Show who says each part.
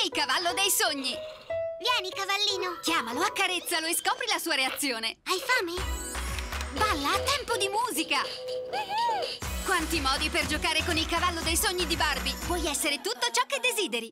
Speaker 1: è il cavallo dei sogni!
Speaker 2: Vieni, cavallino!
Speaker 1: Chiamalo, accarezzalo e scopri la sua reazione!
Speaker 2: Hai fame?
Speaker 1: Balla a tempo di musica! Quanti modi per giocare con il cavallo dei sogni di Barbie! Puoi essere tutto ciò che desideri!